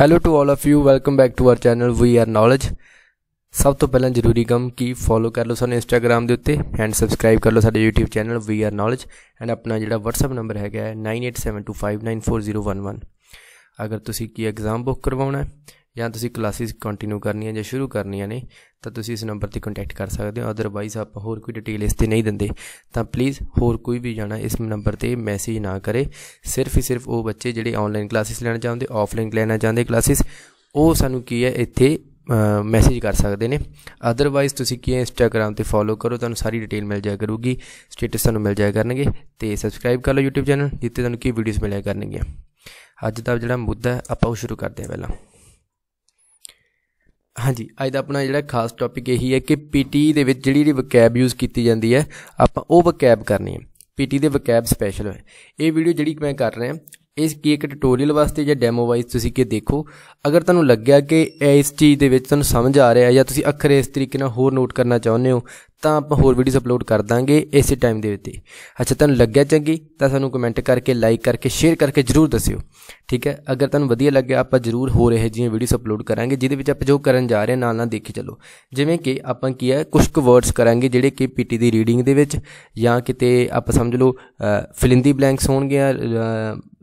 Hello to all of you welcome back to our channel we are knowledge ਸਭ ਤੋਂ ਪਹਿਲਾਂ ਜ਼ਰੂਰੀ ਕੰਮ ਕੀ ਫੋਲੋ ਕਰ ਲਓ ਸਾਨੂੰ ਇੰਸਟਾਗ੍ਰam ਦੇ ਉੱਤੇ ਐਂਡ ਸਬਸਕ੍ਰਾਈਬ ਕਰ ਲਓ ਸਾਡੇ YouTube channel we are knowledge and ਆਪਣਾ ਜਿਹੜਾ WhatsApp ਨੰਬਰ ਹੈਗਾ ਹੈ 9872594011 ਅਗਰ ਤੁਸੀਂ ਕੀ ਐਗਜ਼ਾਮ ਬੁੱਕ ਕਰਵਾਉਣਾ ਹੈ ਜਾਂ ਤੁਸੀਂ ਕਲਾਸਿਸ ਕੰਟੀਨਿਊ ਕਰਨੀਆਂ ਜਾਂ ਸ਼ੁਰੂ ਕਰਨੀਆਂ ਨੇ, ਤਾਂ ਤੁਸੀਂ ਇਸ ਨੰਬਰ ਤੇ ਕੰਟੈਕਟ ਕਰ ਸਕਦੇ ਹੋ। ਅਦਰਵਾਈਜ਼ ਆਪਾਂ ਹੋਰ ਕੋਈ ਡਿਟੇਲ ਇਸ ਤੇ ਨਹੀਂ ਦਿੰਦੇ। ਤਾਂ ਪਲੀਜ਼ ਹੋਰ ਕੋਈ ਵੀ ਜਾਣਾ ਇਸ ਨੰਬਰ ਤੇ ਮੈਸੇਜ ਨਾ ਕਰੇ। ਸਿਰਫ ਹੀ ਸਿਰਫ ਉਹ ਬੱਚੇ ਜਿਹੜੇ ਆਨਲਾਈਨ ਕਲਾਸਿਸ ਲੈਣਾ ਚਾਹੁੰਦੇ ਆਫਲਾਈਨ ਲੈਣਾ ਚਾਹੁੰਦੇ ਕਲਾਸਿਸ ਉਹ ਸਾਨੂੰ ਕੀ ਹੈ, ਇੱਥੇ ਮੈਸੇਜ ਕਰ ਸਕਦੇ ਨੇ। ਅਦਰਵਾਈਜ਼ ਤੁਸੀਂ ਕੀ ਹੈ ਇੰਸਟਾਗ੍ਰam ਤੇ ਫੋਲੋ ਕਰੋ, ਤੁਹਾਨੂੰ ਸਾਰੀ ਡਿਟੇਲ ਮਿਲ ਜਾਇਆ ਕਰੂਗੀ। ਸਟੇਟਸ ਤੁਹਾਨੂੰ ਮਿਲ ਜਾਇਆ ਕਰਨਗੇ ਤੇ ਸਬਸਕ੍ਰਾਈਬ ਕਰ ਲਓ YouTube ਚੈਨਲ ਜਿੱਥੇ ਤੁਹਾਨੂੰ ਕੀ ਵੀਡੀਓਜ਼ ਮਿਲਿਆ ਕਰਨਗੀਆਂ। ਅੱਜ ਦਾ ਜਿਹੜਾ ਮੁੱਦਾ ਆਪਾਂ ਉਹ ਸ਼ੁਰੂ ਕਰਦੇ ਹਾਂ ਪਹਿਲਾਂ। ਹਾਂਜੀ, ਅੱਜ ਦਾ ਆਪਣਾ ਜਿਹੜਾ ਖਾਸ ਟੌਪਿਕ ਇਹੀ ਹੈ ਕਿ ਪੀਟੀ ਦੇ ਵਿੱਚ ਜਿਹੜੀ ਜਿਹੜੀ ਵਕੈਬ ਯੂਜ਼ ਕੀਤੀ ਜਾਂਦੀ ਹੈ, ਆਪਾਂ ਉਹ ਵਕੈਬ ਕਰਨੀ ਹੈ। ਪੀਟੀ ਦੇ ਵਕੈਬ ਸਪੈਸ਼ਲ ਹੈ। ਇਹ ਵੀਡੀਓ ਜਿਹੜੀ ਮੈਂ ਕਰ ਰਿਹਾ ਇਸ ਕੀ ਇੱਕ ਟਿਊਟੋਰੀਅਲ ਵਾਸਤੇ ਜਾਂ ਡੈਮੋ ਵਾਈਜ਼ ਤੁਸੀਂ ਕੀ ਦੇਖੋ। ਅਗਰ ਤੁਹਾਨੂੰ ਲੱਗਿਆ ਕਿ ਇਸ ਚੀਜ਼ ਦੇ ਵਿੱਚ ਤੁਹਾਨੂੰ ਸਮਝ ਆ ਰਿਹਾ ਜਾਂ ਤੁਸੀਂ ਅੱਖਰ ਇਸ ਤਰੀਕੇ ਨਾਲ ਹੋਰ ਨੋਟ ਕਰਨਾ ਚਾਹੁੰਦੇ ਹੋ ਤਾਂ ਆਪਾਂ ਹੋਰ ਵੀਡੀਓਜ਼ ਅਪਲੋਡ ਕਰ ਦਾਂਗੇ ਇਸੇ ਟਾਈਮ ਦੇ ਉੱਤੇ। ਅੱਛਾ, ਤੁਹਾਨੂੰ ਲੱਗਿਆ ਚੰਗੀ, ਤਾਂ ਸਾਨੂੰ ਕਮੈਂਟ ਕਰਕੇ ਲਾਈਕ ਕਰਕੇ ਸ਼ੇਅਰ ਕਰਕੇ ਜਰੂਰ ਦੱਸਿਓ। ਠੀਕ ਹੈ? ਅਗਰ ਤੁਹਾਨੂੰ ਵਧੀਆ ਲੱਗਿਆ, ਆਪਾਂ ਜਰੂਰ ਹੋਰ ਇਹ ਜਿਹੀਆਂ ਵੀਡੀਓਜ਼ ਅਪਲੋਡ ਕਰਾਂਗੇ, ਜਿਹਦੇ ਵਿੱਚ ਆਪਾਂ ਜੋ ਕਰਨ ਜਾ ਰਹੇ ਹਾਂ ਨਾਲ ਨਾਲ ਦੇਖੀ ਚੱਲੋ। ਜਿਵੇਂ ਕਿ ਆਪਾਂ ਕੀ ਹੈ ਕੁਝ ਕੁ ਵਰਡਸ ਕਰਾਂਗੇ, ਜਿਹੜੇ ਕਿ ਪੀਟੀ ਦੀ ਰੀਡਿੰਗ ਦੇ ਵਿੱਚ, ਜਾਂ ਕਿਤੇ ਆਪਾਂ ਸਮਝ ਲਓ ਫਿਲਿੰਦੀ ਬਲੈਂਕਸ ਹੋਣਗੇ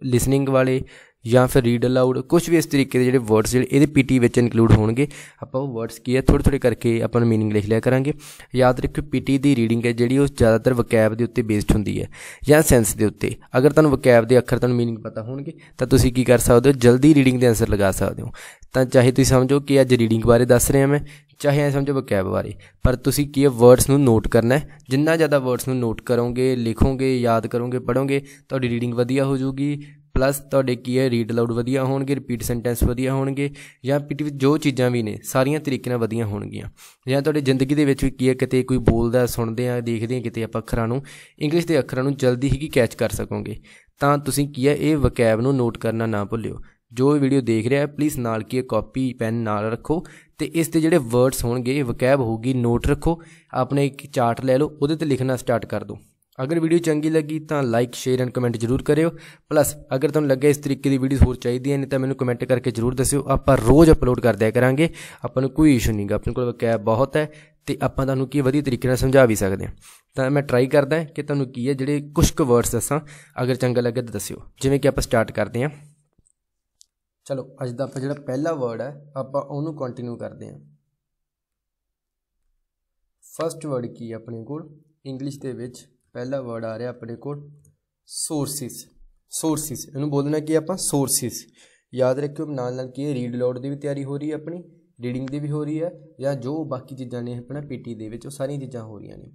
ਲਿਸਨਿੰਗ ਵਾਲੇ ਜਾਂ ਫਿਰ ਰੀਡ ਅਲਾਊਡ ਕੁਝ ਵੀ ਇਸ ਤਰੀਕੇ ਦੇ ਜਿਹੜੇ ਵਰਡਸ ਜਿਹੜੇ ਇਹਦੇ ਪੀਟੀ ਵਿੱਚ ਇਨਕਲੂਡ ਹੋਣਗੇ। ਆਪਾਂ ਉਹ ਵਰਡਸ ਕੀ ਹੈ ਥੋੜੇ ਥੋੜੇ ਕਰਕੇ ਆਪਾਂ ਨੂੰ ਮੀਨਿੰਗ ਲਿਖ ਲਿਆ ਕਰਾਂਗੇ। ਯਾਦ ਰੱਖਿਓ ਪੀਟੀ ਦੀ ਰੀਡਿੰਗ ਹੈ ਜਿਹੜੀ ਉਹ ਜ਼ਿਆਦਾਤਰ ਵਕੈਬ ਦੇ ਉੱਤੇ ਬੇਸਡ ਹੁੰਦੀ ਹੈ ਜਾਂ ਸੈਂਸ ਦੇ ਉੱਤੇ। ਅਗਰ ਤੁਹਾਨੂੰ ਵਕੈਬ ਦੇ ਅੱਖਰ, ਤੁਹਾਨੂੰ ਮੀਨਿੰਗ ਪਤਾ ਹੋਣਗੇ, ਤਾਂ ਤੁਸੀਂ ਕੀ ਕਰ ਸਕਦੇ ਹੋ, ਜਲਦੀ ਰੀਡਿੰਗ ਦੇ ਆਨਸਰ ਲਗਾ ਸਕਦੇ ਹੋ। ਤਾਂ ਚਾਹੇ ਤੁਸੀਂ ਸਮਝੋ ਕਿ ਅੱਜ ਰੀਡਿੰਗ ਬਾਰੇ ਦੱਸ ਰਿਹਾ ਮੈਂ, ਚਾਹੇ ਐ ਸਮਝੋ ਵਕੈਬ ਬਾਰੇ। ਪਰ ਤੁਸੀਂ ਕੀ ਹੈ ਵਰਡਸ ਨੂੰ ਨੋਟ ਕਰਨਾ ਹੈ। ਜਿੰਨਾ ਜ਼ਿਆਦਾ ਵਰਡਸ ਨੂੰ ਨੋਟ ਕਰੋਗੇ, ਲਿਖੋਗੇ, ਯਾਦ ਕਰੋਗੇ ਪੜੋਗੇ ਤੁਹਾਡੀ ਰੀਡਿੰਗ ਵਧੀਆ ਹੋ ਜਾਊਗੀ। ਪਲੱਸ ਤੁਹਾਡੇ ਕੀ ਹੈ ਰੀਡ ਅਲਾਉਡ ਵਧੀਆ ਹੋਣਗੇ ਰਿਪੀਟ ਸੈਂਟੈਂਸ ਵਧੀਆ ਹੋਣਗੇ, ਜਾਂ ਪੀਟੀ ਵਿੱਚ ਜੋ ਚੀਜ਼ਾਂ ਵੀ ਨੇ, ਸਾਰੀਆਂ ਤਰੀਕੇ ਨਾਲ ਵਧੀਆ ਹੋਣਗੀਆਂ। ਜਾਂ ਤੁਹਾਡੀ ਜ਼ਿੰਦਗੀ ਦੇ ਵਿੱਚ ਵੀ ਕੀ ਹੈ, ਕਿਤੇ ਕੋਈ ਬੋਲਦਾ, ਸੁਣਦੇ ਆ, ਦੇਖਦੇ ਆ ਕਿਤੇ ਆਪਾਂ ਅੱਖਰਾਂ ਨੂੰ ਇੰਗਲਿਸ਼ ਦੇ ਅੱਖਰਾਂ ਨੂੰ ਜਲਦੀ ਹੀ ਕੈਚ ਕਰ ਸਕੋਗੇ। ਤਾਂ ਤੁਸੀਂ ਕੀ ਹੈ, ਇਹ ਵਕੈਬ ਨੂੰ ਨੋਟ ਕਰਨਾ ਨਾ ਭੁੱਲਿਓ। ਜੋ ਵੀਡੀਓ ਦੇਖ ਰਿਹਾ ਹੈ ਪਲੀਜ਼ ਨਾਲ ਕੀ ਕਾਪੀ ਪੈਨ ਨਾਲ ਰੱਖੋ। ਤੇ ਇਸ ਦੇ ਜਿਹੜੇ ਵਰਡਸ ਹੋਣਗੇ ਵਕੈਬ ਹੋਊਗੀ ਨੋਟ ਰੱਖੋ। ਆਪਣੇ ਇੱਕ ਚਾਰਟ ਲੈ ਲਓ, ਉਹਦੇ ਤੇ ਲਿਖਣਾ ਸਟਾਰਟ ਕਰ ਦਿਓ। ਅਗਰ ਵੀਡੀਓ ਚੰਗੀ ਲੱਗੀ ਤਾਂ ਲਾਈਕ ਸ਼ੇਅਰ ਐਂਡ ਕਮੈਂਟ ਜ਼ਰੂਰ ਕਰਿਓ। ਪਲੱਸ ਅਗਰ ਤੁਹਾਨੂੰ ਲੱਗੇ ਇਸ ਤਰੀਕੇ ਦੀ ਵੀਡੀਓਜ਼ ਹੋਰ ਚਾਹੀਦੀਆਂ ਨੇ ਤਾਂ ਮੈਨੂੰ ਕਮੈਂਟ ਕਰਕੇ ਜ਼ਰੂਰ ਦੱਸਿਓ। ਆਪਾਂ ਰੋਜ਼ ਅਪਲੋਡ ਕਰਦਿਆ ਕਰਾਂਗੇ। ਆਪਾਂ ਨੂੰ ਕੋਈ ਇਸ਼ੂ ਨਹੀਂਗਾ ਆਪਣੇ ਕੋਲ ਕੈਬ ਬਹੁਤ ਹੈ ਤੇ ਆਪਾਂ ਤੁਹਾਨੂੰ ਕੀ ਵਧੀਆ ਤਰੀਕੇ ਨਾਲ ਸਮਝਾ ਵੀ ਸਕਦੇ ਹਾਂ। ਤਾਂ ਮੈਂ ਟਰਾਈ ਕਰਦਾ ਕਿ ਤੁਹਾਨੂੰ ਕੀ ਹੈ, ਜਿਹੜੇ ਕੁਝ ਕੁ ਵਰਡਸ ਦੱਸਾਂ। ਅਗਰ ਚੰਗਾ ਲੱਗੇ ਤਾਂ ਦੱਸਿਓ। ਜਿਵੇਂ ਕਿ ਆਪਾਂ ਸਟਾਰਟ ਕਰਦੇ ਹਾਂ। ਚਲੋ, ਅੱਜ ਦਾ ਆਪਾਂ ਜਿਹੜਾ ਪਹਿਲਾ ਵਰਡ ਹੈ, ਆਪਾਂ ਉਹਨੂੰ ਕੰਟੀਨਿਊ ਕਰਦੇ ਹਾਂ। ਫਰਸਟ ਵਰਡ ਕੀ ਹੈ ਆਪਣੇ ਕੋਲ? ਇੰਗਲਿਸ਼ ਦੇ ਵਿੱਚ ਪਹਿਲਾ ਵਰਡ ਆ ਰਿਹਾ ਆਪਣੇ ਕੋਲ ਸੋਰਸਿਸ ਸੋਰਸਿਸ ਇਹਨੂੰ ਬੋਲਣਾ ਕੀ ਆਪਾਂ? ਸੋਰਸਿਸ ਯਾਦ ਰੱਖਿਓ, ਨਾਲ ਨਾਲ ਕੀ ਹੈ? ਰੀਡ ਅਲਾਉਡ ਦੀ ਵੀ ਤਿਆਰੀ ਹੋ ਰਹੀ ਹੈ ਆਪਣੀ ਰੀਡਿੰਗ ਦੀ ਵੀ ਹੋ ਰਹੀ ਹੈ, ਜਾਂ ਜੋ ਬਾਕੀ ਚੀਜ਼ਾਂ ਨੇ ਆਪਣਾ ਪੀਟੀ ਦੇ ਵਿੱਚ, ਉਹ ਸਾਰੀਆਂ ਚੀਜ਼ਾਂ ਹੋ ਰਹੀਆਂ ਨੇ।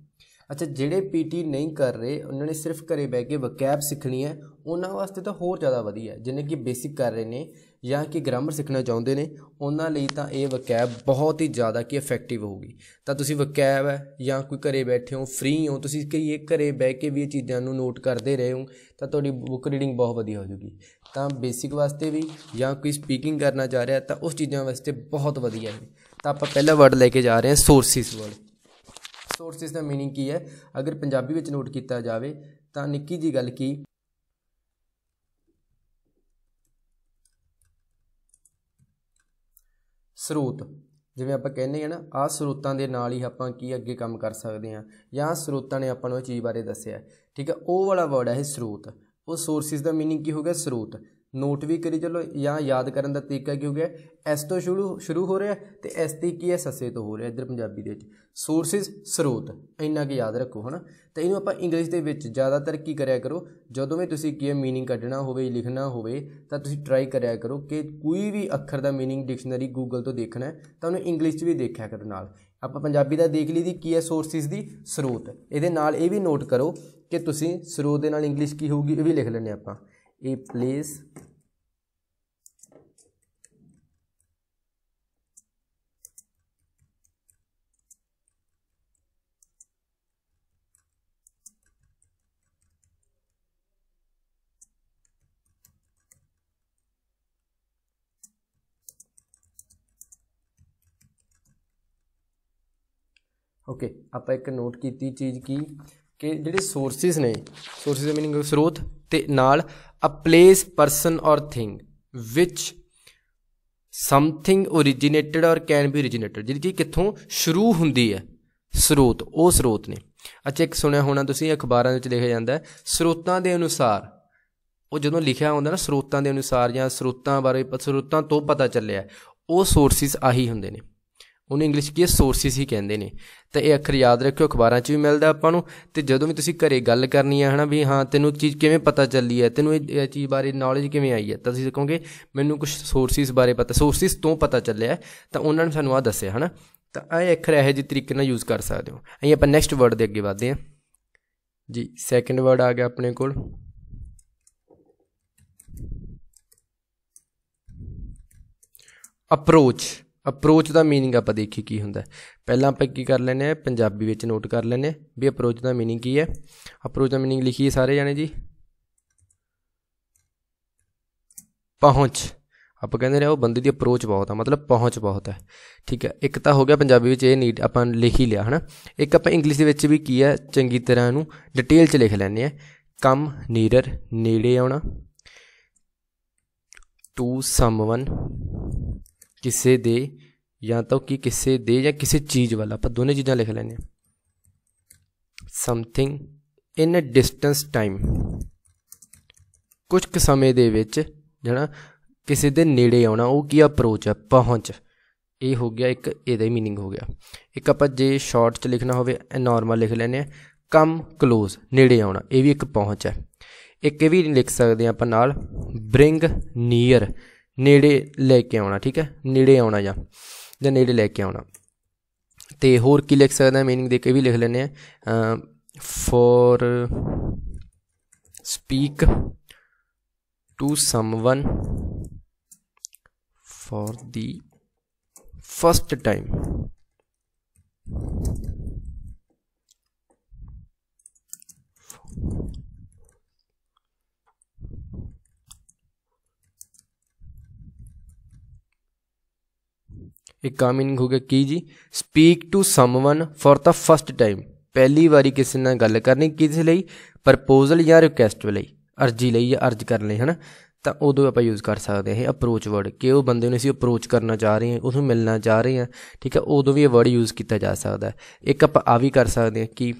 ਅੱਛਾ, ਜਿਹੜੇ ਪੀਟੀ ਨਹੀਂ ਕਰ ਰਹੇ, ਉਹਨਾਂ ਨੇ ਸਿਰਫ ਘਰੇ ਬਹਿ ਕੇ ਵਕੈਬ ਸਿੱਖਣੀ ਹੈ। ਉਹਨਾਂ ਵਾਸਤੇ ਤਾਂ ਹੋਰ ਜ਼ਿਆਦਾ ਵਧੀਆ, ਜਿਨੇ ਕਿ ਬੇਸਿਕ ਕਰ ਰਹੇ ਨੇ ਜਾਂ ਕਿ ਗ੍ਰਾਮਰ ਸਿੱਖਣਾ ਚਾਹੁੰਦੇ ਨੇ, ਉਹਨਾਂ ਲਈ ਤਾਂ ਇਹ ਵਕੈਬ ਬਹੁਤ ਹੀ ਜ਼ਿਆਦਾ ਕਿ ਇਫੈਕਟਿਵ ਹੋਊਗੀ। ਤਾਂ ਤੁਸੀਂ ਵਕੈਬ ਹੈ ਜਾਂ ਕੋਈ ਘਰੇ ਬੈਠੇ ਹੋ ਫ੍ਰੀ ਹੋ, ਤੁਸੀਂ ਕਈ ਘਰੇ ਬਹਿ ਕੇ ਵੀ ਇਹ ਚੀਜ਼ਾਂ ਨੂੰ ਨੋਟ ਕਰਦੇ ਰਹੇ ਹੋ, ਤਾਂ ਤੁਹਾਡੀ ਬੁੱਕ ਰੀਡਿੰਗ ਬਹੁਤ ਵਧੀਆ ਹੋ ਜੂਗੀ ਤਾਂ ਬੇਸਿਕ ਵਾਸਤੇ ਵੀ ਜਾਂ ਕੋਈ ਸਪੀਕਿੰਗ ਕਰਨਾ ਜਾ ਰਿਹਾ, ਤਾਂ ਉਸ ਚੀਜ਼ਾਂ ਵਾਸਤੇ ਬਹੁਤ ਵਧੀਆ ਹੈ। ਤਾਂ ਆਪਾਂ ਪਹਿਲਾ ਵਰਡ ਲੈ ਕੇ ਜਾ ਰਹੇ ਹਾਂ ਸੋਰਸਿਸ ਵਰਡ ਸੋਰਸਿਸ ਦਾ ਮੀਨਿੰਗ ਕੀ ਹੈ? ਅਗਰ ਪੰਜਾਬੀ ਵਿੱਚ ਨੋਟ ਕੀਤਾ ਜਾਵੇ, ਤਾਂ ਨਿੱਕੀ ਜੀ ਗੱਲ ਕੀ? ਸਰੋਤ। ਜਿਵੇਂ ਆਪਾਂ ਕਹਿੰਦੇ ਆ ਨਾ ਆ ਸਰੋਤਾਂ ਦੇ ਨਾਲ ਹੀ ਆਪਾਂ ਕੀ ਅੱਗੇ ਕੰਮ ਕਰ ਸਕਦੇ ਆ ਜਾਂ ਸਰੋਤਾਂ ਨੇ ਆਪਾਂ ਨੂੰ ਇਹ ਚੀਜ਼ ਬਾਰੇ ਦੱਸਿਆ। ਠੀਕ ਹੈ, ਉਹ ਵਾਲਾ ਵਰਡ ਹੈ ਇਹ ਸਰੋਤ। ਉਹ ਸੋਰਸਿਸ ਦਾ ਮੀਨਿੰਗ ਕੀ ਹੋ ਗਿਆ? ਸਰੋਤ। ਨੋਟ ਵੀ ਕਰੀ ਚਲੋ ਜਾਂ ਯਾਦ ਕਰਨ ਦਾ ਤਰੀਕਾ ਕੀ ਹੋ ਗਿਆ ਐਸ ਤੋਂ ਸ਼ੁਰੂ ਸ਼ੁਰੂ ਹੋ ਰਿਹਾ ਤੇ ਐਸ ਤੇ ਕੀ ਹੈ ਸੱਸੇ ਤੋਂ ਹੋ ਰਿਹਾ ਇਧਰ ਪੰਜਾਬੀ ਦੇ ਵਿੱਚ ਸੋਰਸਿਸ ਸਰੋਤ ਇੰਨਾ ਕੀ ਯਾਦ ਰੱਖੋ ਹਨਾ ਤੇ ਇਹਨੂੰ ਆਪਾਂ ਇੰਗਲਿਸ਼ ਦੇ ਵਿੱਚ ਜ਼ਿਆਦਾਤਰ ਕੀ ਕਰਿਆ ਕਰੋ ਜਦੋਂ ਵੀ ਤੁਸੀਂ ਕੀ मीनिंग ਕੱਢਣਾ ਹੋਵੇ ਲਿਖਣਾ ਹੋਵੇ ਤਾਂ ਤੁਸੀਂ ਟਰਾਈ ਕਰਿਆ ਕਰੋ ਕਿ ਕੋਈ ਵੀ ਅੱਖਰ ਦਾ मीनिंग ਡਿਕਸ਼ਨਰੀ ਗੂਗਲ ਤੋਂ ਦੇਖਣਾ ਹੈ ਤਾਂ ਉਹਨੂੰ ਇੰਗਲਿਸ਼ 'ਚ ਵੀ ਦੇਖਿਆ ਕਰੋ ਨਾਲ ਆਪਾਂ ਪੰਜਾਬੀ ਦਾ ਦੇਖ ਲਈ ਦੀ ਕੀ ਹੈ ਸੋਰਸਿਸ ਦੀ ਸਰੋਤ ਇਹਦੇ ਨਾਲ ਇਹ ਵੀ ਨੋਟ ਕਰੋ ਕਿ ਤੁਸੀਂ ਸਰੋਤ ਦੇ ਨਾਲ ਇੰਗਲਿਸ਼ ਕੀ ਹੋਊਗੀ ਇਹ ਵੀ ਲਿਖ ਲੈਣੇ ਆਪਾਂ a place ਓਕੇ ਆਪਾਂ ਇੱਕ ਨੋਟ ਕੀਤੀ ਚੀਜ਼ ਕੀ ਕਿ ਜਿਹੜੇ ਸੋਰਸਿਸ ਨੇ ਸੋਰਸਿਸ ਦਾ मीनिंग ਸਰੋਤ ਤੇ ਨਾਲ a place person or thing which something originated or can be originated, ਜਿਹੜੀ ਚੀਜ਼ ਕਿੱਥੋਂ ਸ਼ੁਰੂ ਹੁੰਦੀ ਹੈ, ਸਰੋਤ, ਉਹ ਸਰੋਤ ਨੇ। ਅੱਛਾ, ਇੱਕ ਸੁਣਿਆ ਹੋਣਾ ਤੁਸੀਂ, ਅਖਬਾਰਾਂ ਵਿੱਚ ਲਿਖਿਆ ਜਾਂਦਾ ਹੈ, ਸਰੋਤਾਂ ਦੇ ਅਨੁਸਾਰ, ਉਹ ਜਦੋਂ ਲਿਖਿਆ ਹੁੰਦਾ ਨਾ, ਸਰੋਤਾਂ ਦੇ ਅਨੁਸਾਰ ਜਾਂ ਸਰੋਤਾਂ ਬਾਰੇ, ਸਰੋਤਾਂ ਤੋਂ ਪਤਾ ਚੱਲਿਆ, ਉਹ ਸੋਰਸਿਸ ਆਹੀ ਹੁੰਦੇ ਨੇ। ਉਹਨੂੰ ਇੰਗਲਿਸ਼ ਕੀ ਸੋਰਸਿਸ ਹੀ ਕਹਿੰਦੇ ਨੇ। ਤਾਂ ਇਹ ਅੱਖਰ ਯਾਦ ਰੱਖਿਓ, ਅਖਬਾਰਾਂ 'ਚ ਵੀ ਮਿਲਦਾ ਆਪਾਂ ਨੂੰ। ਤੇ ਜਦੋਂ ਵੀ ਤੁਸੀਂ ਘਰੇ ਗੱਲ ਕਰਨੀ ਹੈ ਹਨਾ ਵੀ ਹਾਂ, ਤੈਨੂੰ ਚੀਜ਼ ਕਿਵੇਂ ਪਤਾ ਚੱਲੀ ਹੈ? ਤੈਨੂੰ ਇਹ ਚੀਜ਼ ਬਾਰੇ ਨੌਲੇਜ ਕਿਵੇਂ ਆਈ ਹੈ? ਤਾਂ ਤੁਸੀਂ ਕਹੋਗੇ ਮੈਨੂੰ ਕੁਝ ਸੋਰਸਿਸ ਬਾਰੇ ਪਤਾ ਸੋਰਸਿਸ ਤੋਂ ਪਤਾ ਚੱਲਿਆ ਤਾਂ ਉਹਨਾਂ ਨੇ ਸਾਨੂੰ ਆ ਦੱਸਿਆ, ਹਨਾ। ਤਾਂ ਇਹ ਅੱਖਰ ਇਹੋ ਜਿਹੇ ਤਰੀਕੇ ਨਾਲ ਯੂਜ਼ ਕਰ ਸਕਦੇ ਹੋ। ਅਸੀਂ ਆਪਾਂ ਨੈਕਸਟ ਵਰਡ ਦੇ ਅੱਗੇ ਵਧਦੇ ਹਾਂ। ਜੀ ਸੈਕੰਡ ਵਰਡ ਆ ਗਿਆ ਆਪਣੇ ਕੋਲ। ਅਪਰੋਚ ਅਪਰੋਚ ਦਾ मीनिंग ਆਪਾਂ ਦੇਖੀ ਕੀ ਹੁੰਦਾ ਪਹਿਲਾਂ ਆਪਾਂ ਕੀ ਕਰ ਲੈਨੇ ਆ ਪੰਜਾਬੀ ਵਿੱਚ ਨੋਟ ਕਰ ਲੈਨੇ ਵੀ ਅਪਰੋਚ ਦਾ मीनिंग ਕੀ ਹੈ ਅਪਰੋਚ ਦਾ मीनिंग ਲਿਖੀਏ ਸਾਰੇ ਜਾਣੇ ਜੀ ਪਹੁੰਚ ਆਪਾਂ ਕਹਿੰਦੇ ਨੇ ਉਹ ਬੰਦੇ ਦੀ ਅਪਰੋਚ ਬਹੁਤ ਆ ਮਤਲਬ ਪਹੁੰਚ ਬਹੁਤ ਹੈ ਠੀਕ ਹੈ ਇੱਕ ਤਾਂ ਹੋ ਗਿਆ ਪੰਜਾਬੀ ਵਿੱਚ ਇਹ ਨੀਡ ਆਪਾਂ ਲਿਖ ਹੀ ਲਿਆ ਹਨਾ ਇੱਕ ਆਪਾਂ ਇੰਗਲਿਸ਼ ਦੇ ਵਿੱਚ ਵੀ ਕੀ ਹੈ ਚੰਗੀ ਤਰ੍ਹਾਂ ਇਹਨੂੰ ਡਿਟੇਲ 'ਚ ਲਿਖ ਲੈਣੇ ਆ ਕਮ ਨੀਰਰ ਨੇੜੇ ਆਉਣਾ ਟੂ ਸਮਵਨ ਕਿਸੇ ਦੇ ਜਾਂ ਤਾਂ ਕਿ ਕਿਸੇ ਦੇ ਜਾਂ ਕਿਸੇ ਚੀਜ਼ ਵਾਲਾ, ਆਪਾਂ ਦੋਨੇ ਚੀਜ਼ਾਂ ਲਿਖ ਲੈਣੇ something in a distance time ਕੁਝ ਕੁ ਸਮੇਂ ਦੇ ਵਿੱਚ ਜਣਾ ਕਿਸੇ ਦੇ ਨੇੜੇ ਆਉਣਾ, ਉਹ ਕੀ ਅਪਰੋਚ ਹੈ? ਪਹੁੰਚ। ਇਹ ਹੋ ਗਿਆ ਇੱਕ, ਇਹਦਾ ਹੀ मीनिंग ਹੋ ਗਿਆ। ਇੱਕ ਆਪਾਂ ਜੇ ਸ਼ਾਰਟ ਚ ਲਿਖਣਾ ਹੋਵੇ ਨਾਰਮਲ ਲਿਖ ਲੈਨੇ ਆ ਕਮ ক্লোਜ਼ ਨੇੜੇ ਆਉਣਾ, ਇਹ ਵੀ ਇੱਕ ਪਹੁੰਚ ਹੈ। ਇੱਕ ਇਹ ਵੀ ਲਿਖ ਸਕਦੇ ਆ ਆਪਾਂ ਨਾਲ ਬ੍ਰਿੰਗ ਨੀਅਰ ਨੇੜੇ ਲੈ ਕੇ ਆਉਣਾ ਠੀਕ ਹੈ ਨੇੜੇ ਆਉਣਾ ਜਾਂ ਜਾਂ ਨੇੜੇ ਲੈ ਕੇ ਆਉਣਾ ਤੇ ਹੋਰ ਕੀ ਲਿਖ ਸਕਦਾ ਮੀਨਿੰਗ ਦੇ ਕੇ ਵੀ ਲਿਖ ਲੈਨੇ ਆ for speak to someone for the first time Thank you. ਇੱਕ ਕਾ ਮੀਨਿੰਗ ਹੋ ਗਿਆ। ਕੀ ਜੀ? Speak to someone for the first time ਪਹਿਲੀ ਵਾਰੀ ਕਿਸੇ ਨਾਲ ਗੱਲ ਕਰਨੀ ਕਿਸੇ ਲਈ? ਪ੍ਰਪੋਜ਼ਲ ਜਾਂ ਰਿਕੁਐਸਟ ਲਈ। ਅਰਜੀ ਲਈ ਜਾਂ ਅਰਜ ਕਰਨ ਲਈ, ਹਨਾ? ਤਾਂ ਉਦੋਂ ਆਪਾਂ ਯੂਜ਼ ਕਰ ਸਕਦੇ ਹਾਂ ਇਹ ਅਪਰੋਚ ਵਰਡ ਕਿ ਉਹ ਬੰਦੇ ਨੂੰ ਅਸੀਂ ਅਪਰੋਚ ਕਰਨਾ ਚਾਹ ਰਹੇ ਹਾਂ ਉਸ ਨੂੰ ਮਿਲਣਾ ਚਾਹ ਰਹੇ ਹਾਂ, ਠੀਕ ਹੈ? ਉਦੋਂ ਵੀ ਇਹ ਵਰਡ ਯੂਜ਼ ਕੀਤਾ ਜਾ ਸਕਦਾ ਹੈ। ਇੱਕ ਆਪਾਂ ਆ ਵੀ ਕਰ ਸਕਦੇ ਹਾਂ ਕਿ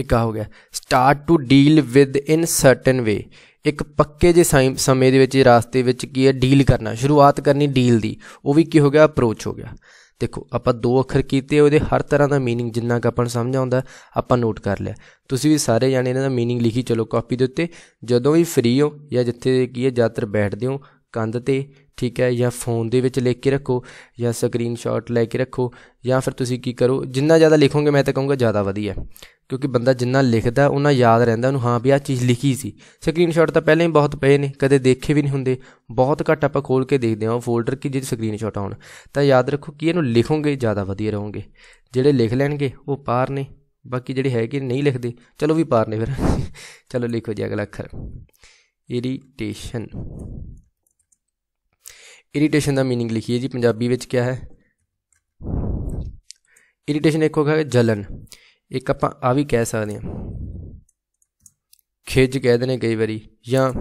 ਇੱਕ ਆ ਹੋ ਗਿਆ start to deal with in certain way ਇੱਕ ਪੱਕੇ ਜੇ ਸਮੇਂ ਦੇ ਵਿੱਚ ਰਾਸਤੇ ਵਿੱਚ ਕੀ ਹੈ ਡੀਲ ਕਰਨਾ ਸ਼ੁਰੂਆਤ ਕਰਨੀ ਡੀਲ ਦੀ ਉਹ ਵੀ ਕੀ ਹੋ ਗਿਆ ਅਪਰੋਚ ਹੋ ਗਿਆ ਦੇਖੋ ਆਪਾਂ ਦੋ ਅੱਖਰ ਕੀਤੇ ਉਹਦੇ ਹਰ ਤਰ੍ਹਾਂ ਦਾ मीनिंग ਜਿੰਨਾ ਕ ਆਪਾਂ ਨੂੰ ਸਮਝ ਆਉਂਦਾ ਆਪਾਂ ਨੋਟ ਕਰ ਲਿਆ ਤੁਸੀਂ ਵੀ ਸਾਰੇ ਜਾਣੇ ਇਹਨਾਂ ਦਾ मीनिंग ਲਿਖੀ ਚਲੋ ਕਾਪੀ ਦੇ ਉੱਤੇ ਜਦੋਂ ਵੀ ਫ੍ਰੀ ਹੋ ਜਾਂ ਜਿੱਥੇ ਕੀ ਹੈ ਜ਼ਿਆਦਾਤਰ ਬੈਠਦੇ ਹੋ ਕੰਧ ਤੇ, ਠੀਕ ਹੈ, ਜਾਂ ਫੋਨ ਦੇ ਵਿੱਚ ਲਿਖ ਕੇ ਰੱਖੋ, ਜਾਂ ਸਕਰੀਨਸ਼ਾਟ ਲੈ ਕੇ ਰੱਖੋ, ਜਾਂ ਫਿਰ ਤੁਸੀਂ ਕੀ ਕਰੋ, ਜਿੰਨਾ ਜ਼ਿਆਦਾ ਲਿਖੋਗੇ ਮੈਂ ਤਾਂ ਕਹੂੰਗਾ ਜ਼ਿਆਦਾ ਵਧੀਆ। ਕਿਉਂਕਿ ਬੰਦਾ ਜਿੰਨਾ ਲਿਖਦਾ ਉਹਨਾਂ ਯਾਦ ਰਹਿੰਦਾ, ਉਹਨੂੰ ਹਾਂ ਵੀ ਆ ਚੀਜ਼ ਲਿਖੀ ਸੀ। ਸਕਰੀਨਸ਼ਾਟ ਤਾਂ ਪਹਿਲਾਂ ਹੀ ਬਹੁਤ ਪਏ ਨੇ, ਕਦੇ ਦੇਖੇ ਵੀ ਨਹੀਂ ਹੁੰਦੇ। ਬਹੁਤ ਘੱਟ ਆਪਾਂ ਖੋਲ ਕੇ ਦੇਖਦੇ ਹਾਂ ਉਹ ਫੋਲਡਰ ਕਿ ਜਿਹਦੇ ਸਕਰੀਨਸ਼ਾਟ ਆਉਣ। ਤਾਂ ਯਾਦ ਰੱਖੋ ਕਿ ਇਹਨੂੰ ਲਿਖੋਗੇ, ਜ਼ਿਆਦਾ ਵਧੀਆ ਰਹੋਗੇ। ਜਿਹੜੇ ਲਿਖ ਲੈਣਗੇ, ਉਹ ਪਾਰ ਨੇ, ਬਾਕੀ ਜਿਹੜੇ ਹੈਗੇ ਨਹੀਂ ਲਿਖਦੇ, ਚਲੋ ਵੀ ਪਾਰ ਨੇ ਫਿਰ। ਚਲੋ ਲਿਖੋ ਜੀ ਅਗਲਾ ਅੱਖਰ। ਇਰੀਟੇਸ਼ਨ ਇਰੀਟੇਸ਼ਨ ਦਾ मीनिंग ਲਿਖੀਏ ਜੀ ਪੰਜਾਬੀ ਵਿੱਚ ਕੀ ਹੈ ਇਰੀਟੇਸ਼ਨ ਇੱਕ ਹੋਗਾ ਜਲਨ ਇੱਕ ਆਪਾਂ ਆ ਵੀ ਕਹਿ ਸਕਦੇ ਹਾਂ ਖਿੱਚ ਕਹਿੰਦੇ ਨੇ ਕਈ ਵਾਰੀ ਜਾਂ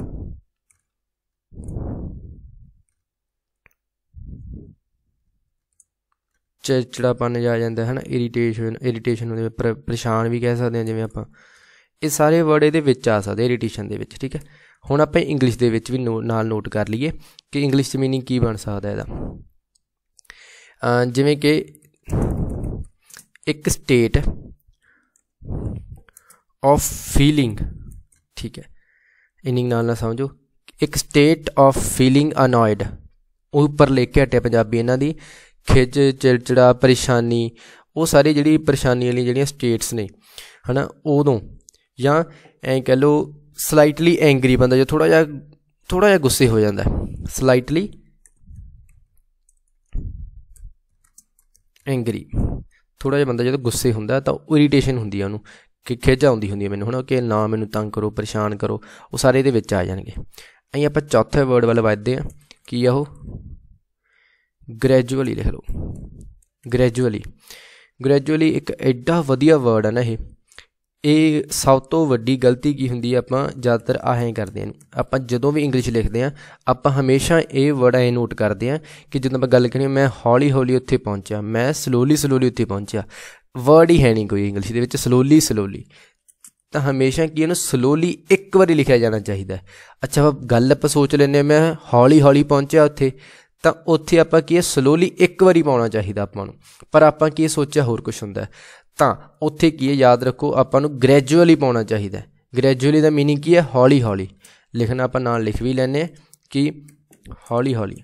ਚਿੜਚਿੜਾਪਨ ਆ ਜਾਂਦਾ ਹੈ ਨਾ ਇਰੀਟੇਸ਼ਨ ਇਰੀਟੇਸ਼ਨ ਉਹਦੇ ਪਰੇਸ਼ਾਨ ਵੀ ਕਹਿ ਸਕਦੇ ਹਾਂ ਜਿਵੇਂ ਆਪਾਂ ਇਹ ਸਾਰੇ ਵਰਡ ਇਹਦੇ ਵਿੱਚ ਆ ਸਕਦੇ ਇਰੀਟੇਸ਼ਨ ਦੇ ਵਿੱਚ ਠੀਕ ਹੈ ਹੁਣ ਆਪਾਂ ਇੰਗਲਿਸ਼ ਦੇ ਵਿੱਚ ਵੀ ਨਾਲ ਨੋਟ ਕਰ ਲਈਏ ਕਿ ਇੰਗਲਿਸ਼ 'ਚ ਮੀਨਿੰਗ ਕੀ ਬਣ ਸਕਦਾ ਇਹਦਾ। ਜਿਵੇਂ ਕਿ ਇੱਕ ਸਟੇਟ ਆਫ ਫੀਲਿੰਗ ਠੀਕ ਹੈ। ਇਨਿੰਗ ਨਾਲ ਨਾਲ ਸਮਝੋ। ਇੱਕ ਸਟੇਟ ਆਫ ਫੀਲਿੰਗ ਅਨੋਇਡ ਉੱਪਰ ਲੈ ਕੇ ਹਟਿਆ ਪੰਜਾਬੀ ਇਹਨਾਂ ਦੀ। ਖਿੱਚ ਚਿੜਚਿੜਾ, ਪਰੇਸ਼ਾਨੀ, ਉਹ ਸਾਰੀ ਜਿਹੜੀ ਪਰੇਸ਼ਾਨੀ ਵਾਲੀ ਜਿਹੜੀਆਂ ਸਟੇਟਸ ਨੇ, ਹਨਾ, ਉਦੋਂ ਜਾਂ ਐਂ ਕਹ ਲਓ ਸਲਾਈਟਲੀ ਐਂਗਰੀ ਬੰਦਾ ਜੋ ਥੋੜਾ ਜਿਹਾ ਥੋੜਾ ਜਿਹਾ ਗੁੱਸੇ ਹੋ ਜਾਂਦਾ ਸਲਾਈਟਲੀ ਐਂਗਰੀ ਥੋੜਾ ਜਿਹਾ ਬੰਦਾ ਜਦੋਂ ਗੁੱਸੇ ਹੁੰਦਾ ਤਾਂ ਇਰੀਟੇਸ਼ਨ ਹੁੰਦੀ ਆ ਉਹਨੂੰ, ਕਿ ਖਿੱਚ ਆਉਂਦੀ ਹੁੰਦੀ ਹੈ ਮੈਨੂੰ ਹੁਣ ਕਿ ਨਾ ਮੈਨੂੰ ਤੰਗ ਕਰੋ, ਪਰੇਸ਼ਾਨ ਕਰੋ, ਉਹ ਸਾਰੇ ਇਹਦੇ ਵਿੱਚ ਆ ਜਾਣਗੇ। ਅਸੀਂ ਆਪਾਂ ਚੌਥੇ ਵਰਡ ਵੱਲ ਵਧਦੇ ਆ ਕੀ ਆ ਉਹ? ਗ੍ਰੈਜੂਅਲੀ ਲਿਖ ਲਓ। ਗ੍ਰੈਜੂਅਲੀ ਗ੍ਰੈਜੂਅਲੀ ਇੱਕ ਐਡਾ ਵਧੀਆ ਵਰਡ ਹੈ ਨਾ ਇਹ। ਇਹ ਸਭ ਤੋਂ ਵੱਡੀ ਗਲਤੀ ਕੀ ਹੁੰਦੀ ਹੈ ਆਪਾਂ ਜ਼ਿਆਦਾਤਰ ਆਹੇ ਕਰਦੇ ਹਾਂ। ਆਪਾਂ ਜਦੋਂ ਵੀ ਇੰਗਲਿਸ਼ ਲਿਖਦੇ ਹਾਂ, ਆਪਾਂ ਹਮੇਸ਼ਾ ਇਹ ਵਰਡ ਐ ਨੋਟ ਕਰਦੇ ਹਾਂ ਕਿ ਜਦੋਂ ਆਪਾਂ ਗੱਲ ਕਰੀਏ, ਮੈਂ ਹੌਲੀ ਹੌਲੀ ਉੱਥੇ ਪਹੁੰਚਿਆ, ਮੈਂ ਸਲੋਲੀ ਸਲੋਲੀ ਉੱਥੇ ਪਹੁੰਚਿਆ। ਵਰਡ ਹੀ ਹੈ ਨਹੀਂ ਕੋਈ ਇੰਗਲਿਸ਼ ਦੇ ਵਿੱਚ ਸਲੋਲੀ ਸਲੋਲੀ ਤਾਂ ਹਮੇਸ਼ਾ ਕੀ ਇਹਨੂੰ ਸਲੋਲੀ ਇੱਕ ਵਾਰੀ ਲਿਖਿਆ ਜਾਣਾ ਚਾਹੀਦਾ ਅੱਛਾ ਗੱਲ ਆਪਾਂ ਸੋਚ ਲੈਂਦੇ ਮੈਂ ਹੌਲੀ ਹੌਲੀ ਪਹੁੰਚਿਆ ਉੱਥੇ, ਤਾਂ ਉੱਥੇ ਆਪਾਂ ਕੀ ਹੈ ਸਲੋਲੀ ਇੱਕ ਵਾਰੀ ਪਾਉਣਾ ਚਾਹੀਦਾ ਆਪਾਂ ਨੂੰ। ਪਰ ਆਪਾਂ ਕੀ ਸੋਚਿਆ ਹੋਰ ਕੁਝ ਹੁੰਦਾ ਤਾਂ ਉੱਥੇ ਕੀ ਹੈ? ਯਾਦ ਰੱਖੋ, ਆਪਾਂ ਨੂੰ ਗ੍ਰੈਜੂਅਲੀ ਪਾਉਣਾ ਚਾਹੀਦਾ ਗ੍ਰੈਜੂਅਲੀ ਦਾ ਮੀਨਿੰਗ ਕੀ ਹੈ? ਹੌਲੀ ਹੌਲੀ। ਲਿਖਣਾ ਆਪਾਂ ਨਾਲ ਲਿਖ ਵੀ ਲੈਨੇ ਕਿ ਹੌਲੀ ਹੌਲੀ।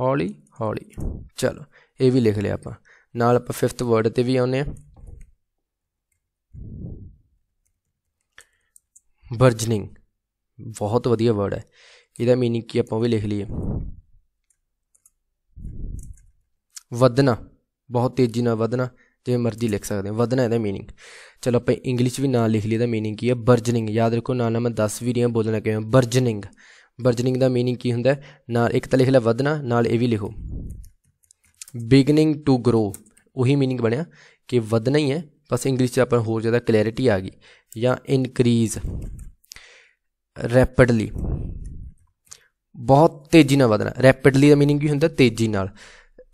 ਹੌਲੀ ਹੌਲੀ। ਚਲੋ, ਇਹ ਵੀ ਲਿਖ ਲਿਆ ਆਪਾਂ। ਨਾਲ ਆਪਾਂ ਫਿਫਥ ਵਰਡ ਤੇ ਵੀ ਆਉਨੇ ਆ ਵਰਜਨਿੰਗ ਬਹੁਤ ਵਧੀਆ ਵਰਡ ਹੈ। ਇਹਦਾ ਮੀਨਿੰਗ ਕੀ ਆਪਾਂ ਉਹ ਵੀ ਲਿਖ ਲਈਏ। ਵਧਣਾ, ਬਹੁਤ ਤੇਜ਼ੀ ਨਾਲ ਵਧਣਾ ਜੇ ਮਰਜ਼ੀ ਲਿਖ ਸਕਦੇ ਹਾਂ, ਵਧਣਾ ਇਹਦਾ ਮੀਨਿੰਗ ਚਲੋ ਆਪਾਂ ਇੰਗਲਿਸ਼ ਵੀ ਨਾਲ ਲਿਖ ਲਈ ਇਹਦਾ ਮੀਨਿੰਗ ਕੀ ਹੈ? ਬਰਜਨਿੰਗ ਯਾਦ ਰੱਖੋ, ਨਾਲ ਨਾਲ ਮੈਂ ਦੱਸ ਵੀ ਬੋਲਣਾ ਕਿਵੇਂ ਬਰਜਨਿੰਗ ਬਰਜਨਿੰਗ ਦਾ ਮੀਨਿੰਗ ਕੀ ਹੁੰਦਾ ਨਾਲ ਇੱਕ ਤਾਂ ਲਿਖ ਲਿਆ ਵਧਣਾ, ਨਾਲ ਇਹ ਵੀ ਲਿਖੋ। ਬਿਗਨਿੰਗ ਟੂ ਗਰੋ ਉਹੀ ਮੀਨਿੰਗ ਬਣਿਆ ਕਿ ਵਧਣਾ ਹੀ ਹੈ, ਬਸ ਇੰਗਲਿਸ਼ 'ਚ ਆਪਾਂ ਹੋਰ ਜ਼ਿਆਦਾ ਕਲੈਰਿਟੀ ਆ ਗਈ। ਜਾਂ ਇਨਕਰੀਜ਼ ਰੈਪਿਡਲੀ ਬਹੁਤ ਤੇਜ਼ੀ ਨਾਲ ਵਧਣਾ। ਰੈਪਿਡਲੀ ਦਾ ਮੀਨਿੰਗ ਕੀ ਹੁੰਦਾ? ਤੇਜ਼ੀ ਨਾਲ।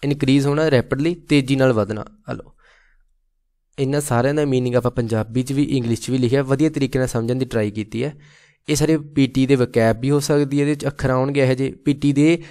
ਇਨਕਰੀਜ਼ ਹੋਣਾ ਰੈਪਿਡਲੀ ਤੇਜ਼ੀ ਨਾਲ ਵਧਣਾ ਹਲੋ ਇਹਨਾਂ ਸਾਰਿਆਂ ਦਾ मीनिंग ਆਪਾਂ ਪੰਜਾਬੀ 'ਚ ਵੀ ਇੰਗਲਿਸ਼ 'ਚ ਵੀ ਲਿਖਿਆ ਵਧੀਆ ਤਰੀਕੇ ਨਾਲ ਸਮਝਣ ਦੀ ਟਰਾਈ ਕੀਤੀ ਹੈ ਇਹ ਸਾਰੇ ਪੀਟੀ ਦੇ ਵਕੈਬ ਵੀ ਹੋ ਸਕਦੀ ਹੈ, ਇਹਦੇ ਵਿੱਚ ਅੱਖਰ ਆਉਣਗੇ ਇਹ ਜੇ ਪੀਟੀ ਦੇ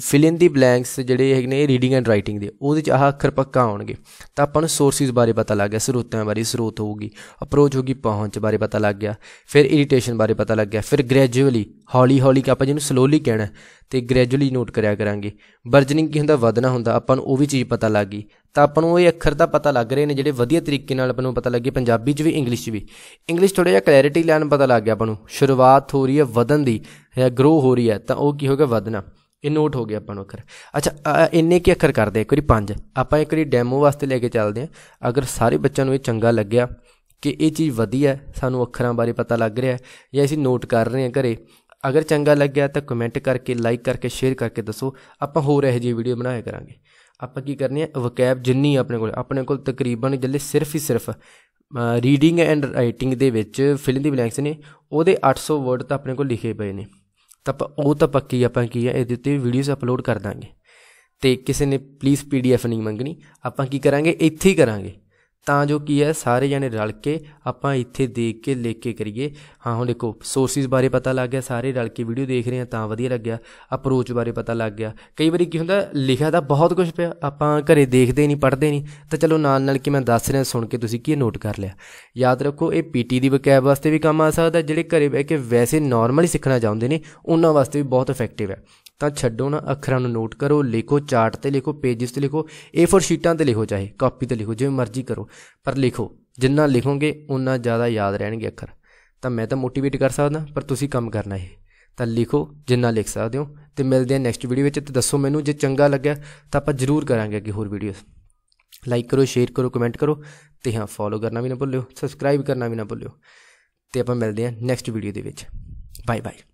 ਫਿਲ ਇਨ ਦੀ ਬਲੈਂਕਸ ਜਿਹੜੇ ਹੈਗੇ ਨੇ ਰੀਡਿੰਗ ਐਂਡ ਰਾਈਟਿੰਗ ਦੇ, ਉਹਦੇ ਚ ਆਹ ਅੱਖਰ ਪੱਕਾ ਆਉਣਗੇ। ਤਾਂ ਆਪਾਂ ਨੂੰ ਸੋਰਸਿਸ ਬਾਰੇ ਪਤਾ ਲੱਗ ਗਿਆ ਸਰੋਤਾਂ ਬਾਰੇ ਸਰੋਤ ਹੋਊਗੀ ਅਪਰੋਚ ਹੋਊਗੀ, ਪਹੁੰਚ ਬਾਰੇ ਪਤਾ ਲੱਗ ਗਿਆ, ਫਿਰ ਇਰੀਟੇਸ਼ਨ ਬਾਰੇ ਪਤਾ ਲੱਗ ਗਿਆ, ਫਿਰ ਗ੍ਰੈਜੂਅਲੀ ਹੌਲੀ ਹੌਲੀ ਕਿ ਆਪਾਂ ਜਿਹਨੂੰ ਸਲੋਲੀ ਕਹਿਣਾ ਤੇ ਗ੍ਰੈਜੂਅਲੀ ਨੋਟ ਕਰਿਆ ਕਰਾਂਗੇ। ਬਰਜਨਿੰਗ ਕੀ ਹੁੰਦਾ, ਵਧਣਾ ਹੁੰਦਾ, ਆਪਾਂ ਨੂੰ ਉਹ ਵੀ ਚੀਜ਼ ਪਤਾ ਲੱਗ ਗਈ। ਤਾਂ ਆਪਾਂ ਨੂੰ ਇਹ ਅੱਖਰ ਤਾਂ ਪਤਾ ਲੱਗ ਰਹੇ ਨੇ, ਜਿਹੜੇ ਵਧੀਆ ਤਰੀਕੇ ਨਾਲ ਆਪਾਂ ਨੂੰ ਪਤਾ ਲੱਗੇ, ਪੰਜਾਬੀ 'ਚ ਵੀ ਇੰਗਲਿਸ਼ 'ਚ ਵੀ। ਇੰਗਲਿਸ਼ ਥੋੜਾ ਜਿਹਾ ਕਲੈਰਿਟੀ ਲੈਣ ਪਤਾ ਲੱਗ ਗਿਆ ਆਪਾਂ ਨੂੰ। ਸ਼ੁਰੂਆਤ ਹੋ ਰਹੀ ਹੈ ਵਧਣ ਦੀ, ਜਾਂ ਗਰੋ ਹੋ ਰਹੀ ਹੈ, ਤਾਂ ਉਹ ਕੀ ਹੋਗਾ ਵਧਣਾ। ਇਹ ਨੋਟ ਹੋ ਗਿਆ ਆਪਾਂ ਨੂੰ ਅੱਖਰ। ਅੱਛਾ ਇੰਨੇ ਕੀ ਅੱਖਰ ਕਰਦੇ ਇੱਕ ਵਾਰੀ ਪੰਜ। ਆਪਾਂ ਇੱਕ ਵਾਰੀ ਡੈਮੋ ਵਾਸਤੇ ਲੈ ਕੇ ਚੱਲਦੇ ਹਾਂ। ਅਗਰ ਸਾਰੇ ਬੱਚਿਆਂ ਨੂੰ ਇਹ ਚੰਗਾ ਲੱਗਿਆ ਕਿ ਇਹ ਚੀਜ਼ ਵਧੀਆ ਸਾਨੂੰ ਅੱਖਰਾਂ ਬਾਰੇ ਪਤਾ ਲੱਗ ਰਿਹਾ ਜਾਂ ਅਸੀਂ ਨੋਟ ਕਰ ਰਹੇ ਹਾਂ ਘਰੇ, ਅਗਰ ਚੰਗਾ ਲੱਗਿਆ ਤਾਂ ਕਮੈਂਟ ਕਰਕੇ ਲਾਈਕ ਕਰਕੇ ਸ਼ੇਅਰ ਕਰਕੇ ਦੱਸੋ। ਆਪਾਂ ਹੋਰ ਇਹੋ ਜਿਹੀ ਵੀਡੀਓ ਬਣਾਇਆ ਕਰਾਂਗੇ। ਆਪਾਂ ਕੀ ਕਰਨੀ ਹੈ? ਵਕੈਬ ਜਿੰਨੀ ਆਪਣੇ ਕੋਲ ਆਪਣੇ ਕੋਲ ਤਕਰੀਬਨ ਜੱਲੇ ਸਿਰਫ ਹੀ ਸਿਰਫ ਰੀਡਿੰਗ ਐਂਡ ਰਾਈਟਿੰਗ ਦੇ ਵਿੱਚ ਫਿਲ ਦੀ ਬਲੈਂਕਸ ਨੇ, ਉਹਦੇ 800 ਵਰਡ ਤਾਂ ਆਪਣੇ ਕੋਲ ਲਿਖੇ ਪਏ ਨੇ। ਤਾਂ ਉਹ ਤਾਂ ਪੱਕੀ ਆਪਾਂ ਕੀ ਹੈ, ਇਹਦੇ ਉੱਤੇ ਵੀਡੀਓਜ਼ ਅਪਲੋਡ ਕਰ ਦਾਂਗੇ। ਤੇ ਕਿਸੇ ਨੇ ਪਲੀਜ਼ ਪੀਡੀਐਫ ਨਹੀਂ ਮੰਗਣੀ, ਆਪਾਂ ਕੀ ਕਰਾਂਗੇ? ਇੱਥੇ ਹੀ ਕਰਾਂਗੇ। ਤਾਂ ਜੋ ਕੀ ਹੈ, ਸਾਰੇ ਜਣੇ ਰਲ ਕੇ ਆਪਾਂ ਇੱਥੇ ਦੇਖ ਕੇ, ਲਿਖ ਕੇ ਕਰੀਏ। ਹਾਂ, ਹੁਣ ਦੇਖੋ ਸੋਰਸਿਸ ਬਾਰੇ ਪਤਾ ਲੱਗ ਗਿਆ, ਸਾਰੇ ਰਲ ਕੇ ਵੀਡੀਓ ਦੇਖ ਰਹੇ ਆ ਤਾਂ ਵਧੀਆ ਲੱਗਿਆ। ਅਪਰੋਚ ਬਾਰੇ ਪਤਾ ਲੱਗ ਗਿਆ। ਕਈ ਵਾਰੀ ਕੀ ਹੁੰਦਾ, ਲਿਖਿਆ ਤਾਂ ਬਹੁਤ ਕੁਝ ਪਿਆ, ਆਪਾਂ ਘਰੇ ਦੇਖਦੇ ਨਹੀਂ, ਪੜ੍ਹਦੇ ਨਹੀਂ। ਤਾਂ ਚਲੋ ਨਾਲ ਨਾਲ ਕਿ ਮੈਂ ਦੱਸ ਰਿਹਾ, ਸੁਣ ਕੇ ਤੁਸੀਂ ਕੀ ਨੋਟ ਕਰ ਲਿਆ। ਯਾਦ ਰੱਖੋ, ਇਹ ਪੀਟੀ ਦੀ ਵਕੈਬ ਵਾਸਤੇ ਵੀ ਕੰਮ ਆ ਸਕਦਾ, ਜਿਹੜੇ ਘਰੇ ਬਹਿ ਕੇ ਵੈਸੇ ਨਾਰਮਲੀ ਸਿੱਖਣਾ ਚਾਹੁੰਦੇ ਨੇ, ਉਹਨਾਂ ਵਾਸਤੇ ਵੀ ਬਹੁਤ ਇਫੈਕਟਿਵ ਹੈ। ਤਾਂ ਛੱਡੋ ਨਾ ਅੱਖਰਾਂ ਨੂੰ ਨੋਟ ਕਰੋ, ਲਿਖੋ ਚਾਰਟ ਤੇ ਲਿਖੋ ਪੇजेस ਤੇ ਲਿਖੋ A4 ਸ਼ੀਟਾਂ ਤੇ ਲਿਖੋ ਚਾਹੇ ਕਾਪੀ ਤੇ ਲਿਖੋ, ਜਿਵੇਂ ਮਰਜ਼ੀ ਕਰੋ। ਪਰ ਲਿਖੋ, ਜਿੰਨਾ ਲਿਖੋਗੇ ਉਨਾ ਜ਼ਿਆਦਾ ਯਾਦ ਰਹਿਣਗੇ ਅੱਖਰ। ਤਾਂ ਮੈਂ ਤਾਂ ਮੋਟੀਵੇਟ ਕਰ ਸਕਦਾ, ਪਰ ਤੁਸੀਂ ਕੰਮ ਕਰਨਾ ਹੈ ਤਾਂ ਲਿਖੋ ਜਿੰਨਾ ਲਿਖ ਸਕਦੇ ਹੋ, ਤੇ ਮਿਲਦੇ ਹਾਂ ਨੈਕਸਟ ਵੀਡੀਓ ਵਿੱਚ, ਤੇ ਦੱਸੋ ਮੈਨੂੰ ਜੇ ਚੰਗਾ ਲੱਗਿਆ, ਤਾਂ ਆਪਾਂ ਜ਼ਰੂਰ ਕਰਾਂਗੇ ਅੱਗੇ ਹੋਰ ਵੀਡੀਓਜ਼ ਲਾਈਕ ਕਰੋ ਸ਼ੇਅਰ ਕਰੋ ਕਮੈਂਟ ਕਰੋ, ਤੇ ਹਾਂ ਫੋਲੋ ਕਰਨਾ ਵੀ ਨਾ ਭੁੱਲਿਓ ਸਬਸਕ੍ਰਾਈਬ ਕਰਨਾ ਵੀ ਨਾ ਭੁੱਲਿਓ। ਤੇ ਆਪਾਂ ਮਿਲਦੇ ਹਾਂ ਨੈਕਸਟ ਵੀਡੀਓ ਦੇ ਵਿੱਚ। Bye bye